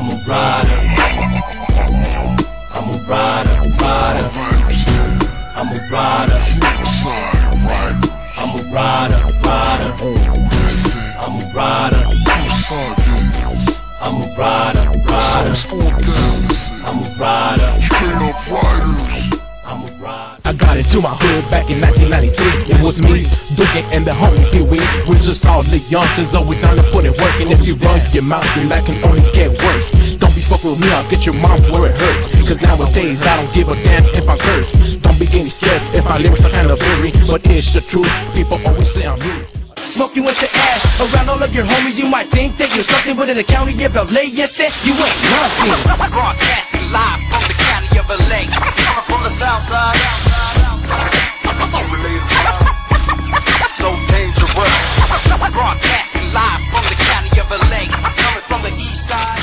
I'm a rider. I'm a rider, rider. I'm a rider. I'm a rider, rider. I'm a rider. I'm a rider, rider. I'm a rider. I'm a rider. Got into my hood back in 1993. It was me, Dookie, and the homie Pee Wee. We just all the youngsters, always down to put it work. And if you run your mouth, your life can only get worse. Don't be fucking with me, I'll get your mouth where it hurts. Cause nowadays, I don't give a damn if I'm curse. Don't be getting scared if my lyrics are kinda blurry. But it's the truth, people always say I'm rude. Smoking with your ass around all of your homies. You might think that you're something, but in the county of LA, you said you ain't nothing. Broadcasting live from the county of LA. Coming from the south side. So dangerous. Broadcasting live from the county of LA. Coming from the east side.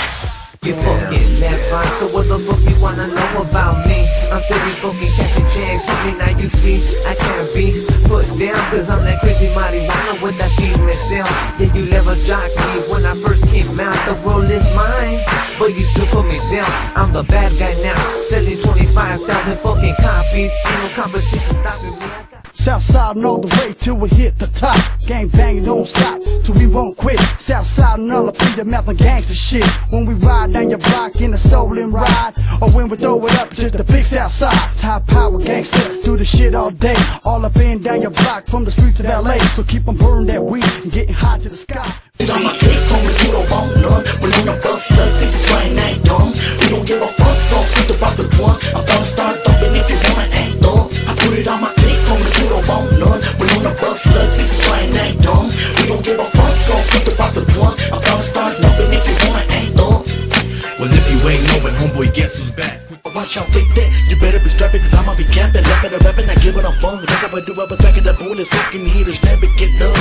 You fucking left so what the fuck you wanna know about me? I'm steady fucking catching checks, something now you see I can't be put down Cause I'm that crazy marijuana with that female sound Yeah, you never jocked me when I first came out The world is mine, but you still put me down I'm the bad guy now, selling 25,000 fucking copies Ain't no competition stopping me Southside and all the way till we hit the top. Gang banging don't stop till we won't quit. Southside and all up in your mouth on gangster shit. When we ride down your block in a stolen ride, or when we throw it up just the big Southside. Top power gangster, do the shit all day. All up and down your block from the streets of LA. So keep on burning that weed and getting high to the sky. Guess who's back? Watch out, take that. You better be strapping, cause I'ma be camping. Left at the rapping, not giving a fuck. That's how I do, I was back in the bullets. Fucking hitters never get done.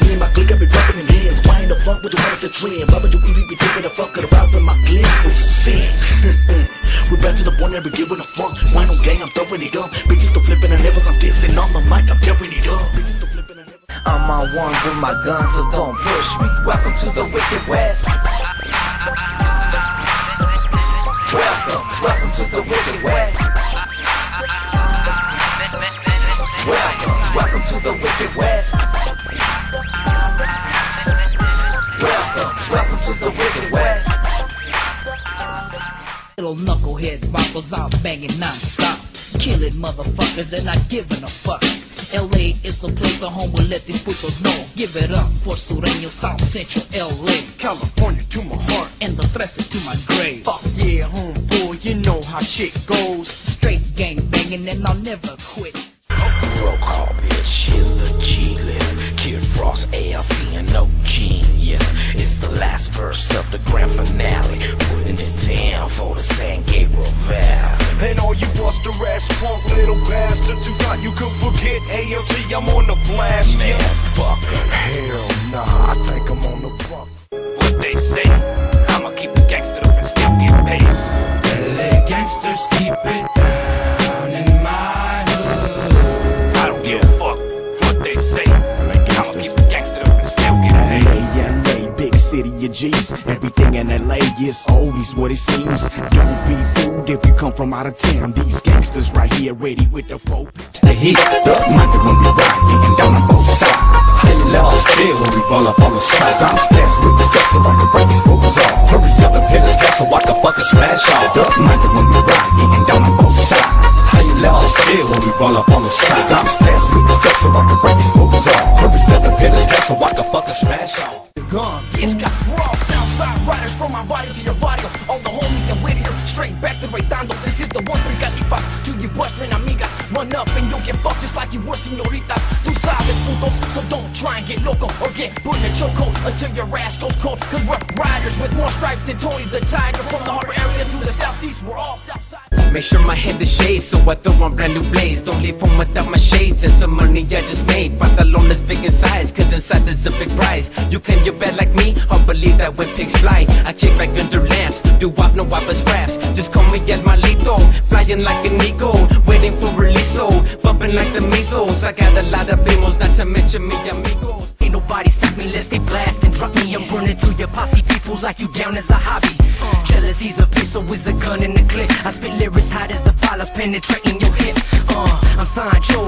Me and my clique, I be dropping in hands. Why in the fuck would you want to trend? Why would you even be thinking of fuck? Ride with my clique was so sin. we back to the point never giving a fuck. Why no gang, I'm throwing it up. Bitches still flipping and levels, I'm dissing on the mic, I'm tearing it up. Bitches still flipping and. I'm on one with my gun, so don't push me. Welcome to the Wicked West. Welcome, welcome to the Wicked West. Welcome, welcome to the Wicked West. Welcome, welcome to the Wicked West. Little knucklehead rappers out banging non-stop Killing motherfuckers and not giving a fuck LA is the place of home where let these putos know Give it up for Sureño, South Central LA California to my heart. And the Trece to my grave Fuck yeah, homeboy, you know how shit goes. Straight gang banging and I'll never quit Roll call, bitch, here's the G list. Kid Frost, ALT, and no genius. It's the last verse of the grand finale. Putting it down for the San Gabriel Valley. And all you buster ass punk little bastards who thought you could forget ALT, I'm on the blast, Man, yeah. fuck Hell nah, I think I'm on the buck. what they say. I'ma keep the gangster up and still get paid. LA gangsters keep it big G's. Everything in LA is always what it seems. Don't be fooled if you come from out of town. These gangsters right here ready with the four. The heat, the money when we ride, getting down on both sides. High level feel when we roll up on the side. Stop splash with the dress so I can break these fools off. Hurry up and pin this gas so I can fucking smash off. The money when we ride, getting down on both sides. High level feel when we roll up on the side. Stop splash with the dress so I can break these fools off. Hurry up and pin this gas so I can fucking smash off. It's got raw Southside riders from my body to your body. All the homies in Whittier, straight back to Reitando. This is the one three califas to your boyfriend amigas. Run up and you'll get fucked just like you were senoritas. Tú sabes putos, so don't try and get loco or get put in a chokehold until your ass goes cold. Cause we're riders with more stripes than Tony the Tiger. From the harbor area to the southeast, we're all Southside. Make sure my head is shaved so I throw on brand new blades. Don't leave home without my shades and some money I just made. Pantalon is big in size, inside there's a big prize. You claim you're bad like me, I'll believe that when pigs fly. I kick like under lamps, do wop no wop raps. Just call me El Malito, flying like an eagle, waiting for release. So bumping like the measles. I got a lot of primos, not to mention me amigos. Can't nobody stop me unless they blast and drop me. I'm burning through your posse peoples like you down as a hobby. Jealousy's a bitch, so is a gun in the clip. I spit lyrics hot as the pilots penetrating your hip. Uh, I'm Sancho,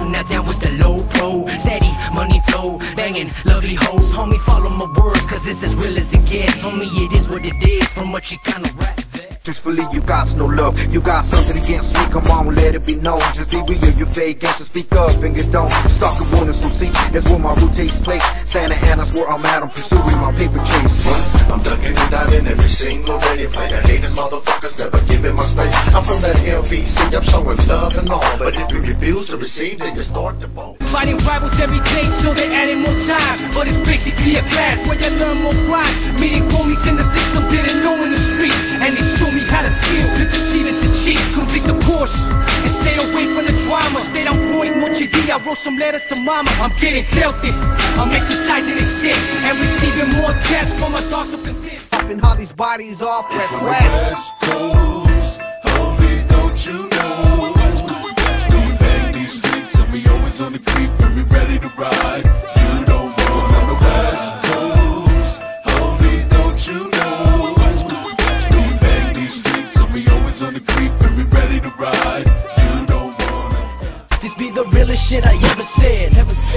cause it's as real as it gets. Homie, it is what it is, from what you kinda rap. Truthfully, you got no love. You got something against me. Come on, let it be known. Just be real, you fake gangster. Speak up and get down. Stalk a woman, so see. That's where my route takes place. Santa Ana's where I'm at. I'm pursuing my paper chase. I'm ducking and diving every single day. Player haters, motherfuckers, never giving my space. I'm from that LBC. I'm showing love and all. But if you refuse to receive, then you start to fall. Fighting rivals every day, so they adding more time. But it's basically a class where you learn more crime. Meeting homies in the system, didn't know in the street. And they show me how to steal, to deceive and to cheat. Complete the course and stay away from the drama. Stay on point, mucho día. I wrote some letters to mama. I'm getting filthy. I'm exercising this shit and receiving more tests from my thoughts of content. Popping all these bodies off, west west. West Coast, homie, don't you know? We bang these streets and we always on the creep and we ready to ride. You don't know from the West Coast, homie, don't you know?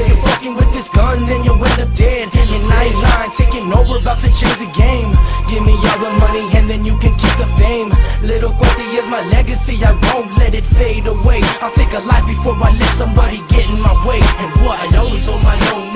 You're fucking with this gun, then you'll end up dead. And I ain't lying, taking over, about to change the game. Give me all the money, and then you can keep the fame. Little Quirky is my legacy, I won't let it fade away. I'll take a life before I let somebody get in my way. And what? I always hold my own,